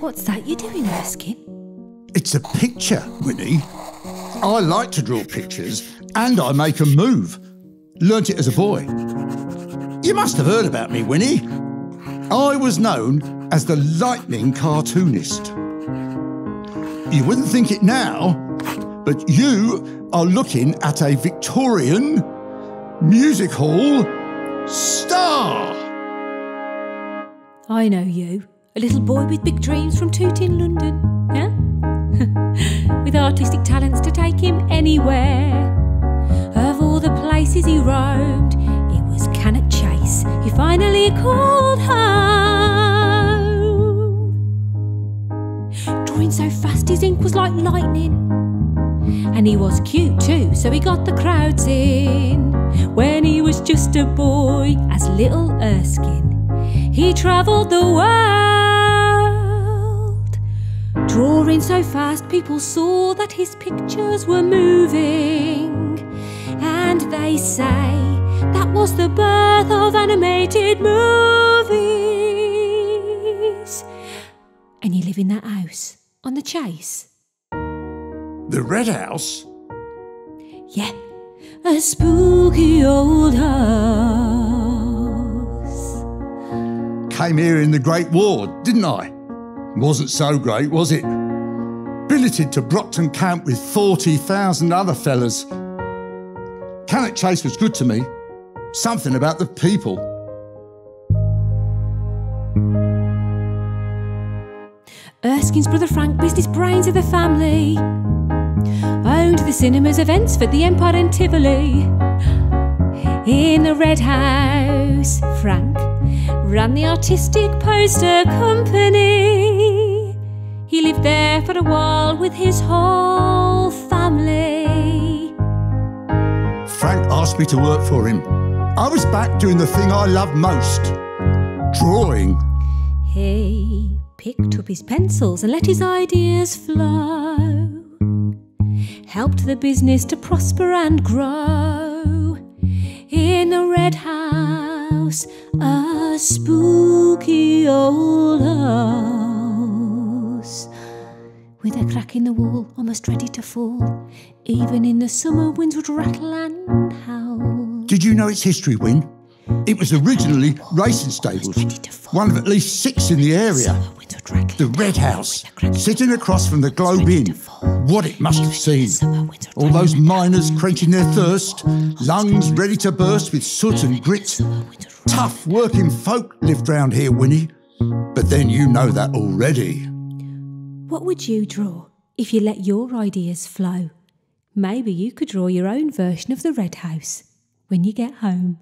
What's that you're doing, Erskine? It's a picture, Winnie. I like to draw pictures and I make 'em move. Learnt it as a boy. You must have heard about me, Winnie. I was known as the lightning cartoonist. You wouldn't think it now, but you are looking at a Victorian music hall star. I know you. A little boy with big dreams from Tooting, London. Yeah? with artistic talents to take him anywhere. Of all the places he roamed, it was Cannock Chase he finally called home. Drawing so fast his ink was like lightning. And he was cute too, so he got the crowds in. When he was just a boy, as little Erskine, he travelled the world. Drawing so fast, people saw that his pictures were moving. And they say that was the birth of animated movies. And you live in that house on the chase? The Red House? Yeah, a spooky old house. Came here in the Great War, didn't I? Wasn't so great, was it? To Brocton Camp with 40,000 other fellas. Cannock Chase was good to me. Something about the people. Erskine's brother Frank, business brains of the family, owned the cinemas of Hednesford, the Empire and Tivoli. In the Red House, Frank ran the artistic poster company. He lived there for a while with his whole family. Frank asked me to work for him. I was back doing the thing I love most drawing. He picked up his pencils and let his ideas flow. Helped the business to prosper and grow. In the red house, a spooky old With a crack in the wall, almost ready to fall. Even in the summer, winds would rattle and howl. Did you know its history, Win? It was originally racing stables, one of at least six in the area. The Red House, sitting across from the Globe Inn. What it must have seen. All those miners quenching their thirst, lungs ready to burst with soot and grit. Tough working folk lived round here, Winnie. But then you know that already. What would you draw if you let your ideas flow? Maybe you could draw your own version of the Red House when you get home.